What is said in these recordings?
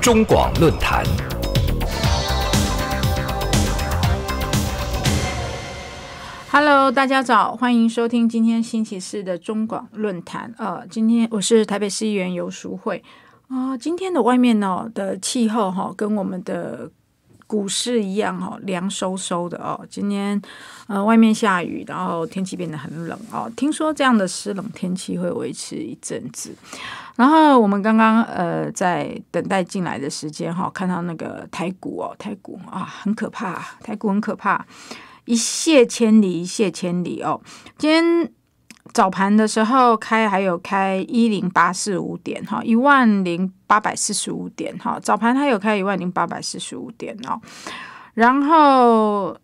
中广论坛。Hello，大家早，欢迎收听今天星期四的中广论坛。呃，今天我是台北市议员游淑慧啊。今天的外面呢的气候哈，跟我们的股市一样哦，凉飕飕的哦。今天呃外面下雨，然后天气变得很冷哦。听说这样的湿冷天气会维持一阵子。然后我们刚刚呃在等待进来的时间哈，看到那个台股哦，台股啊很可怕，台股很可怕。一泻千里，一泻千里哦！今天早盘的时候开，还有开一零八四五点哈，一万零八百四十五点哈。早盘它有开一万零八百四十五点哦，然后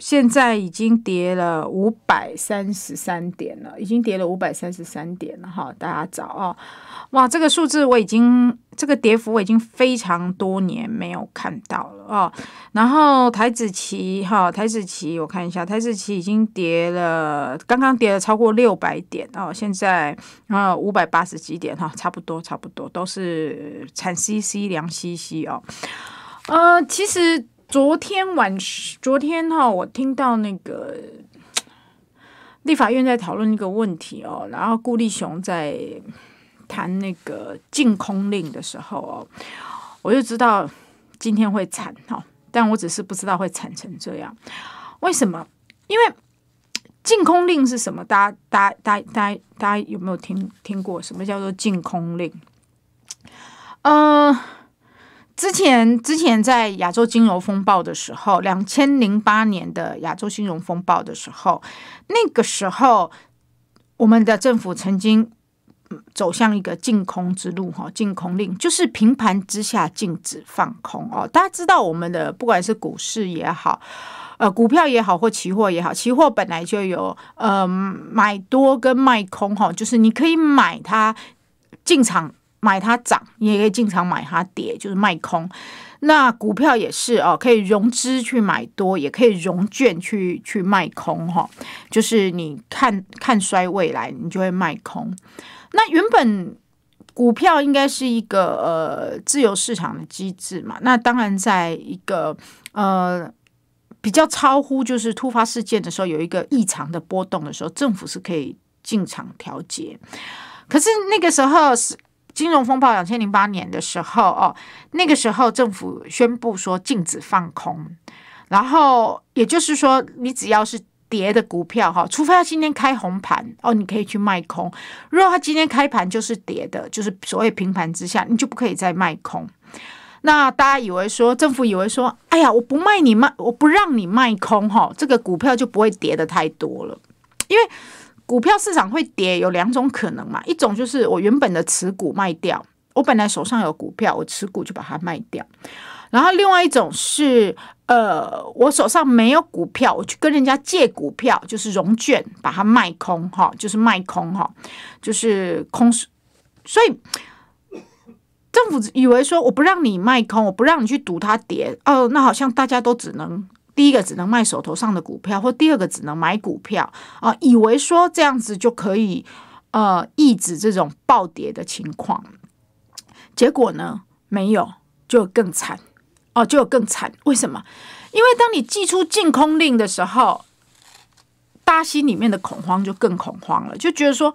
现在已经跌了五百三十三点了，已经跌了五百三十三点了哈。大家早哦。哇，这个数字我已经，这个跌幅我已经非常多年没有看到了哦。然后台子期哈，台子期我看一下，台子期已经跌了，刚刚跌了超过六百点哦。现在啊五百八十几点哈，差不多差不多都是惨兮兮凉兮兮哦。呃，其实昨天晚昨天哈，我听到那个 立法院在讨论一个问题哦，然后顾立雄在。谈那个禁空令的时候哦，我就知道今天会惨哈，但我只是不知道会惨成这样。为什么？因为 禁空令是什么？大家、大家、大家、大家、大家有没有听听过？什么叫做禁空令？呃，之前之前在亚洲金融风暴的时候，两千零八年的亚洲金融风暴的时候，那个时候我们的政府曾经。走向一个净空之路，哈，净空令就是平盘之下禁止放空哦。大家知道，我们的不管是股市也好，呃，股票也好，或期货也好，期货本来就有呃买多跟卖空，哈，就是你可以买它进场买它涨，你也可以进场买它跌，就是卖空。那股票也是哦，可以融资去买多，也可以融券去去卖空，哈，就是你看看衰未来，你就会卖空。那原本股票应该是一个呃自由市场的机制嘛？那当然，在一个呃比较超乎就是突发事件的时候，有一个异常的波动的时候，政府是可以进场调节。可是那个时候是金融风暴两千零八年的时候哦，那个时候政府宣布说禁止放空，然后也就是说，你只要是。跌的股票哈，除非它今天开红盘哦，你可以去卖空。如果它今天开盘就是跌的，就是所谓平盘之下，你就不可以再卖空。那大家以为说，政府以为说，哎呀，我不卖你卖，我不让你卖空哈，这个股票就不会跌的太多了。因为股票市场会跌有两种可能嘛，一种就是我原本的持股卖掉，我本来手上有股票，我持股就把它卖掉。然后另外一种是，呃，我手上没有股票，我去跟人家借股票，就是融券，把它卖空，哈，就是卖空，哈，就是空。所以政府以为说，我不让你卖空，我不让你去赌它跌，哦，那好像大家都只能第一个只能卖手头上的股票，或第二个只能买股票啊，以为说这样子就可以呃抑制这种暴跌的情况。结果呢，没有，就更惨。哦，就更惨。为什么？因为当你寄出净空令的时候，大家心里面的恐慌就更恐慌了，就觉得说，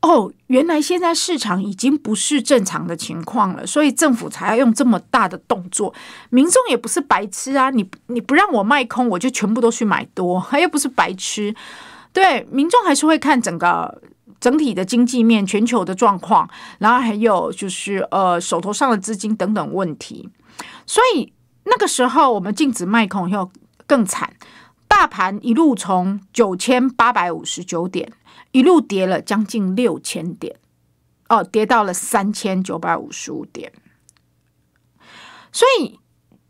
哦，原来现在市场已经不是正常的情况了，所以政府才要用这么大的动作。民众也不是白痴啊，你你不让我卖空，我就全部都去买多，他又不是白痴。对，民众还是会看整个整体的经济面、全球的状况，然后还有就是呃手头上的资金等等问题。所以那个时候，我们禁止卖空以后更惨，大盘一路从九千八百五十九点一路跌了将近六千点，哦，跌到了三千九百五十五点。所以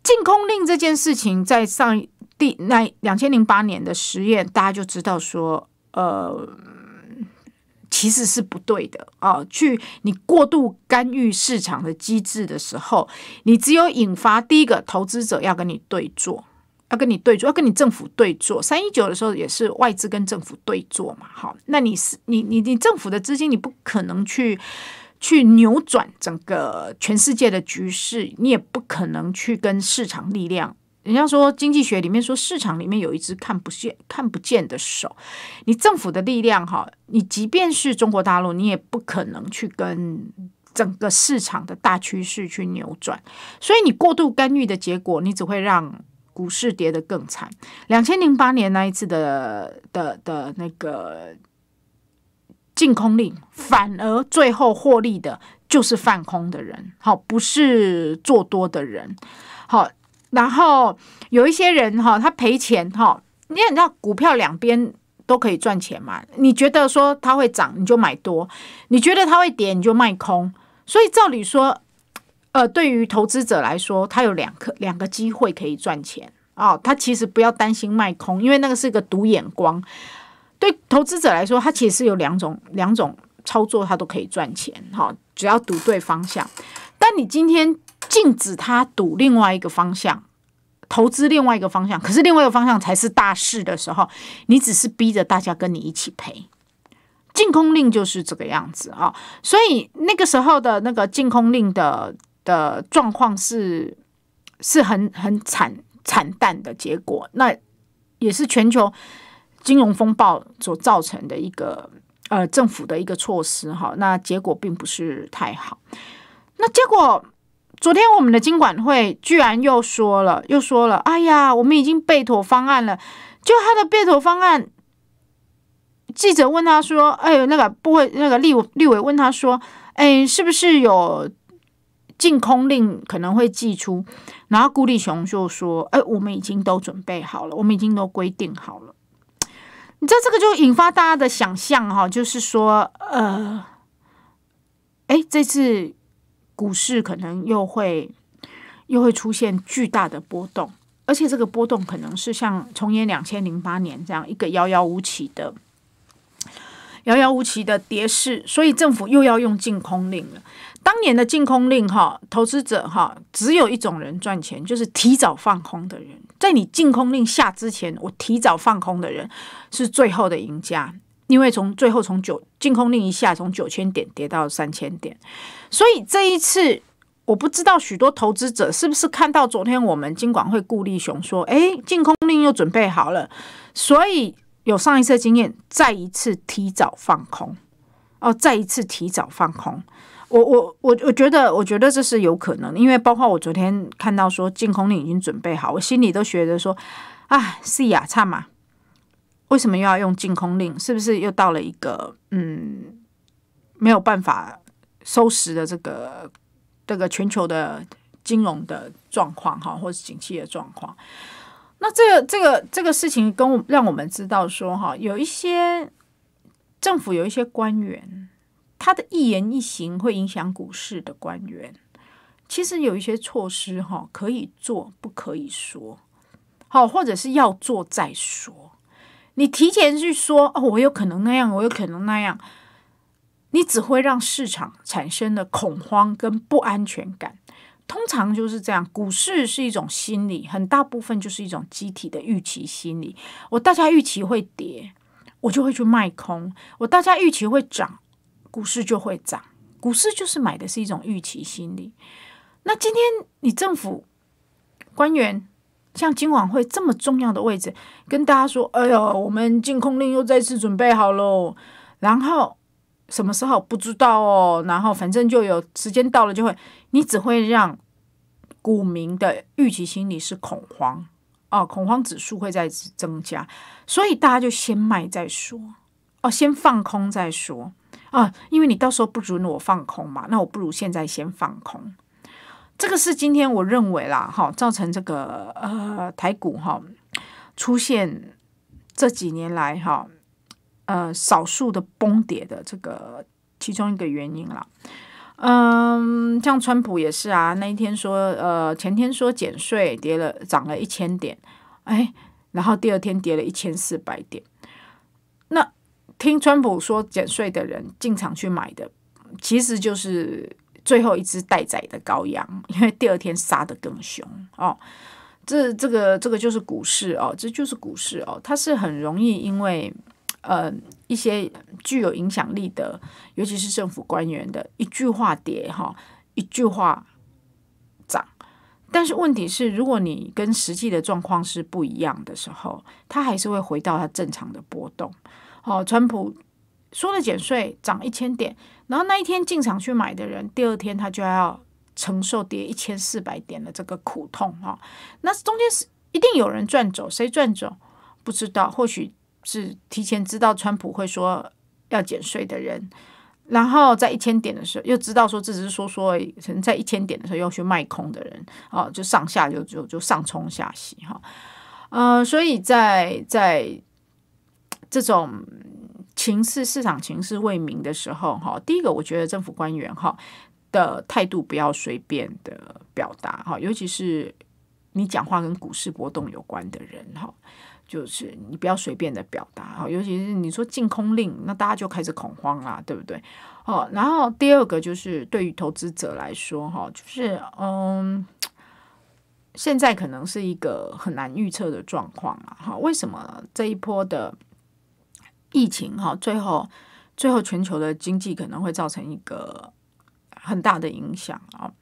禁空令这件事情，在上第那两千零八年的实验，大家就知道说，呃。其实是不对的啊！去你过度干预市场的机制的时候，你只有引发第一个投资者要跟你对坐，要跟你对坐，要跟你政府对坐。三一九的时候也是外资跟政府对坐嘛。好，那你是你你你政府的资金，你不可能去去扭转整个全世界的局势，你也不可能去跟市场力量。人家说经济学里面说，市场里面有一只看不见、看不见的手。你政府的力量哈，你即便是中国大陆，你也不可能去跟整个市场的大趋势去扭转。所以你过度干预的结果，你只会让股市跌得更惨。两千零八年那一次的的的那个净空令，反而最后获利的就是放空的人，好，不是做多的人，好。然后有一些人哈，他赔钱哈，你知道股票两边都可以赚钱嘛？你觉得说它会涨，你就买多；你觉得它会跌，你就卖空。所以照理说，呃，对于投资者来说，他有两个两个机会可以赚钱哦。他其实不要担心卖空，因为那个是个赌眼光。对投资者来说，他其实有两种两种操作，他都可以赚钱哈，只要赌对方向。但你今天。禁止他赌另外一个方向，投资另外一个方向，可是另外一个方向才是大势的时候，你只是逼着大家跟你一起赔。禁空令就是这个样子啊，所以那个时候的那个禁空令的的状况是是很很惨惨淡的结果，那也是全球金融风暴所造成的一个呃政府的一个措施哈，那结果并不是太好，那结果。昨天我们的经管会居然又说了，又说了，哎呀，我们已经备妥方案了。就他的备妥方案，记者问他说：“哎，那个不会，那个立立委问他说，哎，是不是有禁空令可能会寄出？”然后顾立雄就说：“哎，我们已经都准备好了，我们已经都规定好了。”你知道这个就引发大家的想象哈，就是说，呃，哎，这次。股市可能又会又会出现巨大的波动，而且这个波动可能是像重演两千零八年这样一个遥遥无期的遥遥无期的跌势，所以政府又要用净空令了。当年的净空令哈，投资者哈只有一种人赚钱，就是提早放空的人。在你净空令下之前，我提早放空的人是最后的赢家。因为从最后从九净空令一下，从九千点跌到三千点，所以这一次我不知道许多投资者是不是看到昨天我们金管会顾立雄说，哎，净空令又准备好了，所以有上一次经验，再一次提早放空，哦，再一次提早放空，我我我我觉得我觉得这是有可能，因为包括我昨天看到说净空令已经准备好，我心里都觉得说，啊，是呀，差嘛。为什么又要用净空令？是不是又到了一个嗯没有办法收拾的这个这个全球的金融的状况哈，或是景气的状况？那这个这个这个事情跟让我们知道说哈，有一些政府有一些官员，他的一言一行会影响股市的官员，其实有一些措施哈可以做，不可以说好，或者是要做再说。你提前去说哦，我有可能那样，我有可能那样，你只会让市场产生的恐慌跟不安全感。通常就是这样，股市是一种心理，很大部分就是一种集体的预期心理。我大家预期会跌，我就会去卖空；我大家预期会涨，股市就会涨。股市就是买的是一种预期心理。那今天你政府官员。像今晚会这么重要的位置，跟大家说：“哎呦，我们禁空令又再次准备好喽。”然后什么时候不知道哦。然后反正就有时间到了就会，你只会让股民的预期心理是恐慌哦，恐慌指数会在增加，所以大家就先卖再说哦，先放空再说啊，因为你到时候不准我放空嘛，那我不如现在先放空。这个是今天我认为啦，哈，造成这个呃台股哈出现这几年来哈呃少数的崩跌的这个其中一个原因啦。嗯，像川普也是啊，那一天说呃前天说减税跌了涨了一千点，哎，然后第二天跌了一千四百点。那听川普说减税的人进场去买的，其实就是。最后一只待宰的羔羊，因为第二天杀的更凶哦。这这个这个就是股市哦，这就是股市哦，它是很容易因为呃一些具有影响力的，尤其是政府官员的一句话跌哈，一句话涨。但是问题是，如果你跟实际的状况是不一样的时候，它还是会回到它正常的波动。哦，川普说了减税涨一千点，然后那一天进场去买的人，第二天他就要承受跌一千四百点的这个苦痛哈。那中间是一定有人赚走，谁赚走不知道，或许是提前知道川普会说要减税的人。然后在一千点的时候，又知道说这只是说说，可能在一千点的时候又去卖空的人，哦，就上下就就就上冲下洗哈，呃，所以在在这种情势市场情势未明的时候，哈，第一个我觉得政府官员哈的态度不要随便的表达哈，尤其是你讲话跟股市波动有关的人哈。就是你不要随便的表达哈，尤其是你说禁空令，那大家就开始恐慌啦，对不对？哦，然后第二个就是对于投资者来说哈，就是嗯，现在可能是一个很难预测的状况啊，哈，为什么这一波的疫情哈，最后最后全球的经济可能会造成一个很大的影响啊？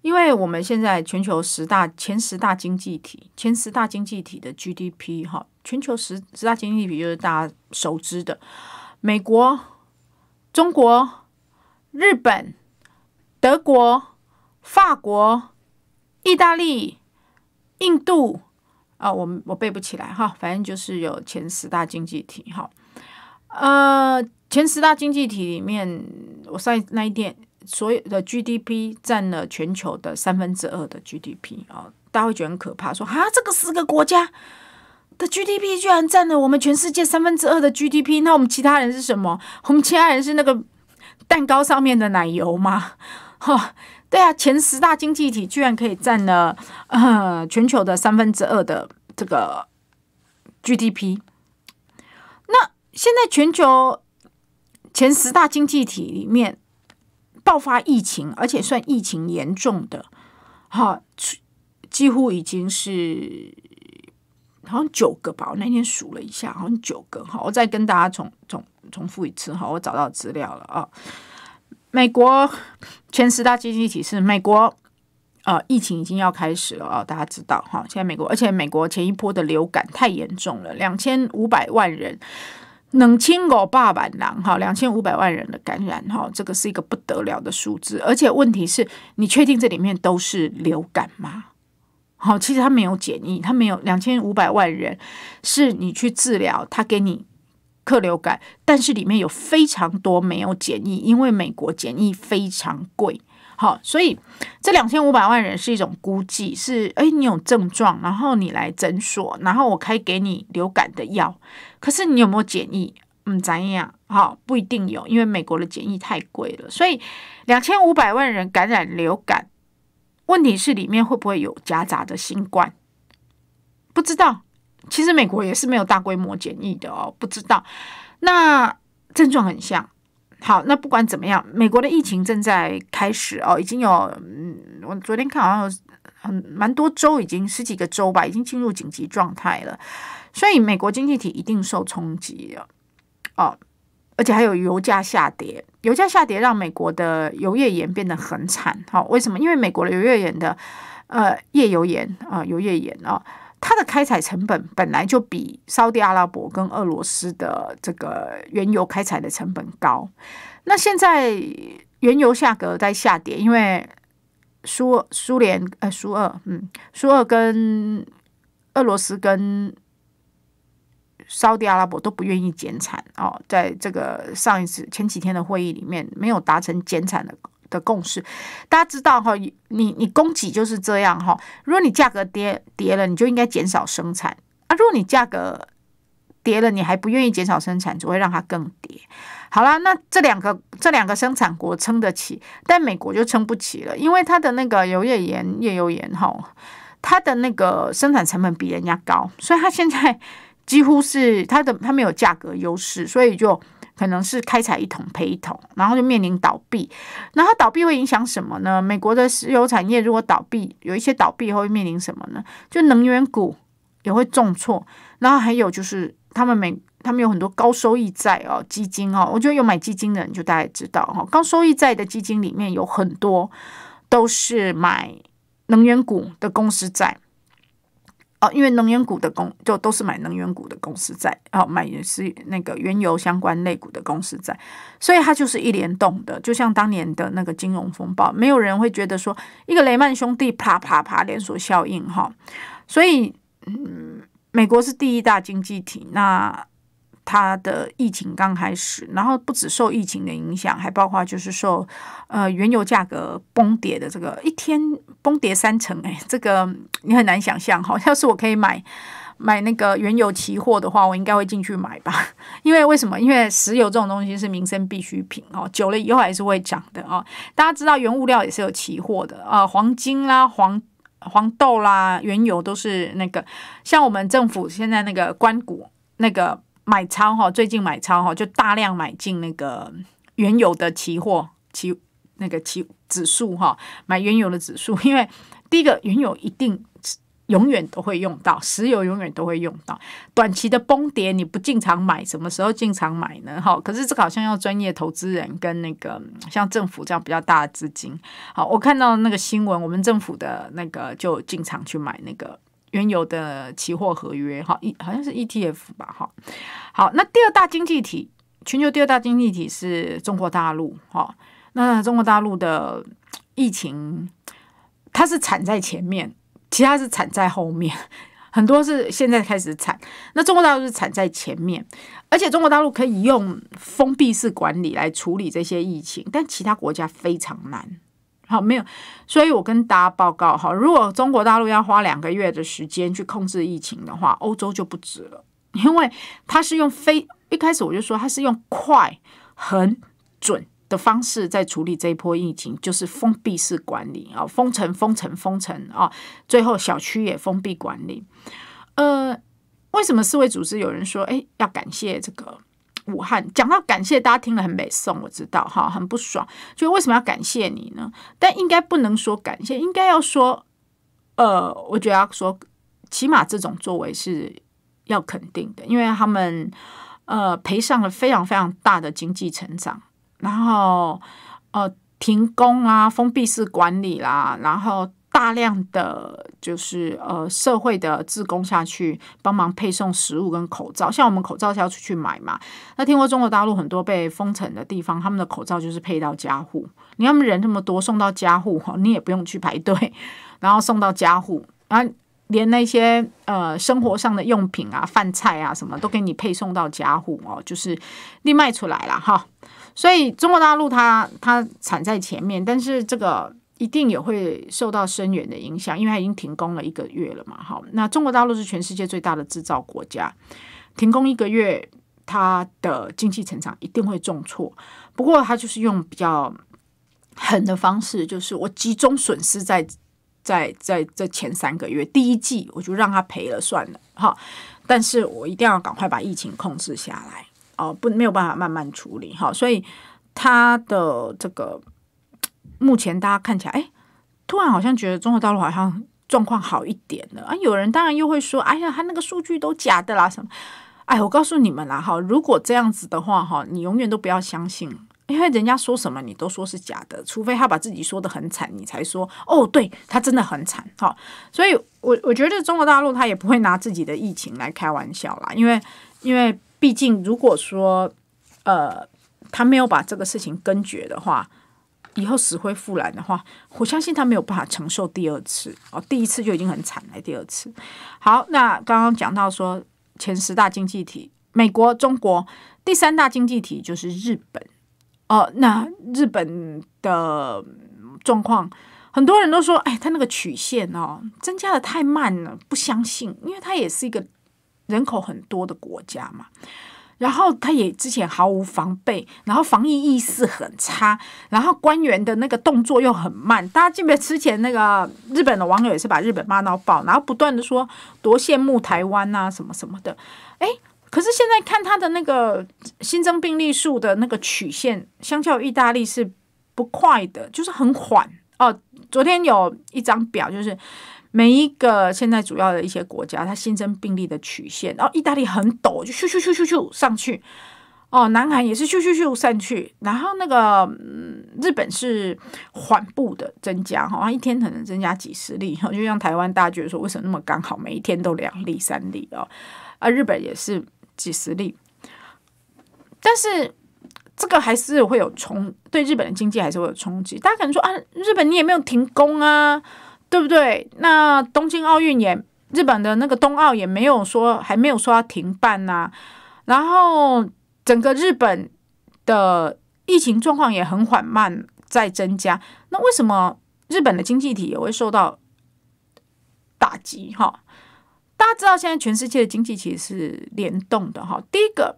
因为我们现在全球十大前十大经济体，前十大经济体的 GDP 哈，全球十十大经济体就是大家熟知的美国、中国、日本、德国、法国、意大利、印度啊，我我背不起来哈，反正就是有前十大经济体哈。呃，前十大经济体里面，我上那一天。所有的 GDP 占了全球的三分之二的 GDP 啊，大家会觉得很可怕，说啊，这个十个国家的 GDP 居然占了我们全世界三分之二的 GDP，那我们其他人是什么？我们其他人是那个蛋糕上面的奶油吗？哈，对啊，前十大经济体居然可以占了呃全球的三分之二的这个 GDP，那现在全球前十大经济体里面。爆发疫情，而且算疫情严重的，哈，几乎已经是好像九个吧。我那天数了一下，好像九个。哈，我再跟大家重重重复一次。哈，我找到资料了啊。美国前十大经济体是美国，呃，疫情已经要开始了啊。大家知道哈，现在美国，而且美国前一波的流感太严重了，两千五百万人。冷清狗爸爸狼哈，两千五百万人的感染哈，这个是一个不得了的数字。而且问题是你确定这里面都是流感吗？好，其实他没有检疫，他没有两千五百万人是你去治疗，他给你克流感，但是里面有非常多没有检疫，因为美国检疫非常贵。好，所以这两千五百万人是一种估计，是哎，你有症状，然后你来诊所，然后我开给你流感的药，可是你有没有检疫？嗯，怎样？好，不一定有，因为美国的检疫太贵了。所以两千五百万人感染流感，问题是里面会不会有夹杂的新冠？不知道。其实美国也是没有大规模检疫的哦，不知道。那症状很像。好，那不管怎么样，美国的疫情正在开始哦，已经有，嗯，我昨天看好像有很蛮多州，已经十几个州吧，已经进入紧急状态了，所以美国经济体一定受冲击，哦，而且还有油价下跌，油价下跌让美国的油页岩变得很惨，好，为什么？因为美国的油页岩的，呃，页油岩啊，油页岩啊。它的开采成本本来就比沙特阿拉伯跟俄罗斯的这个原油开采的成本高，那现在原油价格在下跌，因为苏苏联呃苏俄嗯苏俄跟俄罗斯跟沙特阿拉伯都不愿意减产哦，在这个上一次前几天的会议里面没有达成减产的。的共识，大家知道哈，你你供给就是这样哈。如果你价格跌跌了，你就应该减少生产啊。如果你价格跌了，你还不愿意减少生产，只会让它更跌。好啦，那这两个这两个生产国撑得起，但美国就撑不起了，因为它的那个油页岩页油岩哈，它的那个生产成本比人家高，所以它现在几乎是它的它没有价格优势，所以就。可能是开采一桶赔一桶，然后就面临倒闭。然后倒闭会影响什么呢？美国的石油产业如果倒闭，有一些倒闭会面临什么呢？就能源股也会重挫。然后还有就是他们美他们有很多高收益债哦，基金哦，我觉得有买基金的人就大概知道哈，高收益债的基金里面有很多都是买能源股的公司债。哦，因为能源股的公就都是买能源股的公司债，哦，买也是那个原油相关类股的公司债，所以它就是一联动的，就像当年的那个金融风暴，没有人会觉得说一个雷曼兄弟啪啪啪连锁效应哈，所以嗯，美国是第一大经济体，那。它的疫情刚开始，然后不止受疫情的影响，还包括就是受呃原油价格崩跌的这个一天崩跌三成，哎，这个你很难想象哈。要是我可以买买那个原油期货的话，我应该会进去买吧。因为为什么？因为石油这种东西是民生必需品哦，久了以后还是会涨的哦。大家知道原物料也是有期货的啊，黄金啦、黄黄豆啦、原油都是那个，像我们政府现在那个关谷那个。买超哈，最近买超哈，就大量买进那个原油的期货期那个期指数哈，买原油的指数，因为第一个原油一定永远都会用到，石油永远都会用到，短期的崩跌你不进场买，什么时候进场买呢？哈，可是这个好像要专业投资人跟那个像政府这样比较大的资金。好，我看到那个新闻，我们政府的那个就进场去买那个。原有的期货合约，哈，一好像是 ETF 吧，哈，好，那第二大经济体，全球第二大经济体是中国大陆，哈，那中国大陆的疫情，它是惨在前面，其他是惨在后面，很多是现在开始惨，那中国大陆是惨在前面，而且中国大陆可以用封闭式管理来处理这些疫情，但其他国家非常难。好，没有，所以我跟大家报告哈，如果中国大陆要花两个月的时间去控制疫情的话，欧洲就不止了，因为它是用非一开始我就说它是用快、很准的方式在处理这一波疫情，就是封闭式管理啊，封城、封城、封城啊，最后小区也封闭管理。呃，为什么世卫组织有人说，哎，要感谢这个？武汉讲到感谢，大家听了很美颂，我知道哈，很不爽。就为什么要感谢你呢？但应该不能说感谢，应该要说，呃，我觉得要说，起码这种作为是要肯定的，因为他们呃赔上了非常非常大的经济成长，然后呃停工啊，封闭式管理啦，然后。大量的就是呃社会的自工下去帮忙配送食物跟口罩，像我们口罩是要出去买嘛。那听说中国大陆很多被封城的地方，他们的口罩就是配到家户。你要么人这么多，送到家户，你也不用去排队，然后送到家户，然后连那些呃生活上的用品啊、饭菜啊什么都给你配送到家户哦，就是另卖出来了哈。所以中国大陆它它产在前面，但是这个。一定也会受到深远的影响，因为它已经停工了一个月了嘛。好，那中国大陆是全世界最大的制造国家，停工一个月，它的经济成长一定会重挫。不过，它就是用比较狠的方式，就是我集中损失在在在这前三个月，第一季我就让它赔了算了。哈，但是我一定要赶快把疫情控制下来哦，不没有办法慢慢处理。哈，所以它的这个。目前大家看起来，哎，突然好像觉得中国大陆好像状况好一点了啊！有人当然又会说，哎呀，他那个数据都假的啦，什么？哎，我告诉你们啦，哈，如果这样子的话，哈，你永远都不要相信，因为人家说什么你都说是假的，除非他把自己说的很惨，你才说哦，对他真的很惨，哈。所以，我我觉得中国大陆他也不会拿自己的疫情来开玩笑啦，因为因为毕竟如果说呃他没有把这个事情根绝的话。以后死灰复燃的话，我相信他没有办法承受第二次哦。第一次就已经很惨了，第二次。好，那刚刚讲到说前十大经济体，美国、中国，第三大经济体就是日本哦。那日本的状况，很多人都说，哎，他那个曲线哦，增加的太慢了，不相信，因为它也是一个人口很多的国家嘛。然后他也之前毫无防备，然后防疫意识很差，然后官员的那个动作又很慢。大家记得之前那个日本的网友也是把日本骂到爆，然后不断的说多羡慕台湾啊什么什么的。哎，可是现在看他的那个新增病例数的那个曲线，相较意大利是不快的，就是很缓哦。昨天有一张表，就是每一个现在主要的一些国家，它新增病例的曲线，然后意大利很陡，就咻咻咻咻咻上去。哦，南韩也是咻咻咻上去，然后那个嗯，日本是缓步的增加，哈，一天可能增加几十例，哈，就像台湾大家觉得说为什么那么刚好，每一天都两例三例哦，啊，日本也是几十例，但是这个还是会有冲，对日本的经济还是会有冲击。大家可能说啊，日本你也没有停工啊，对不对？那东京奥运也，日本的那个冬奥也没有说还没有说要停办呐，然后。整个日本的疫情状况也很缓慢在增加，那为什么日本的经济体也会受到打击？哈，大家知道现在全世界的经济其实是联动的哈。第一个，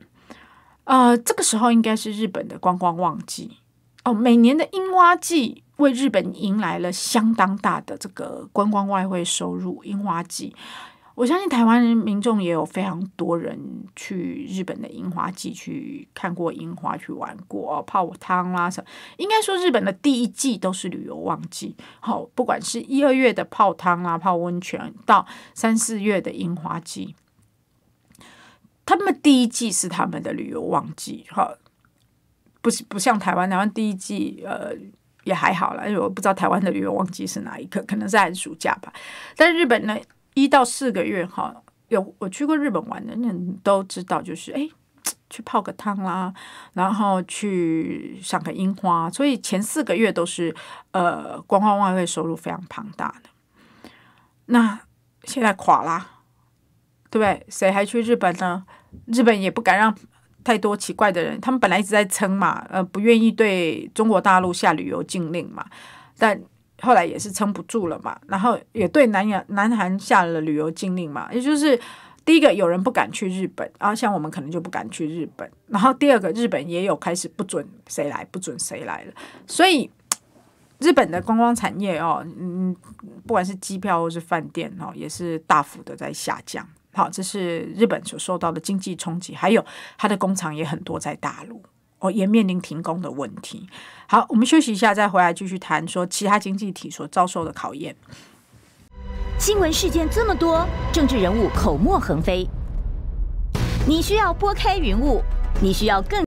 呃，这个时候应该是日本的观光旺季哦，每年的樱花季为日本迎来了相当大的这个观光外汇收入。樱花季。我相信台湾人民众也有非常多人去日本的樱花季去看过樱花，去玩过泡汤啦什么。应该说，日本的第一季都是旅游旺季。好，不管是一二月的泡汤啦、泡温泉，到三四月的樱花季，他们第一季是他们的旅游旺季。哈，不是不像台湾，台湾第一季呃也还好了，因为我不知道台湾的旅游旺季是哪一个，可能是寒暑假吧。但日本呢？一到四个月哈，有我去过日本玩的人都知道，就是哎，去泡个汤啦，然后去赏个樱花，所以前四个月都是呃观光外汇收入非常庞大的。那现在垮啦，对不对？谁还去日本呢？日本也不敢让太多奇怪的人，他们本来一直在撑嘛，呃，不愿意对中国大陆下旅游禁令嘛，但。后来也是撑不住了嘛，然后也对南洋、南韩下了旅游禁令嘛，也就是第一个有人不敢去日本，然后像我们可能就不敢去日本，然后第二个日本也有开始不准谁来，不准谁来了，所以日本的观光产业哦，嗯，不管是机票或是饭店哦，也是大幅的在下降。好，这是日本所受到的经济冲击，还有它的工厂也很多在大陆。哦，也面临停工的问题。好，我们休息一下，再回来继续谈说其他经济体所遭受的考验。新闻事件这么多，政治人物口沫横飞，你需要拨开云雾，你需要更。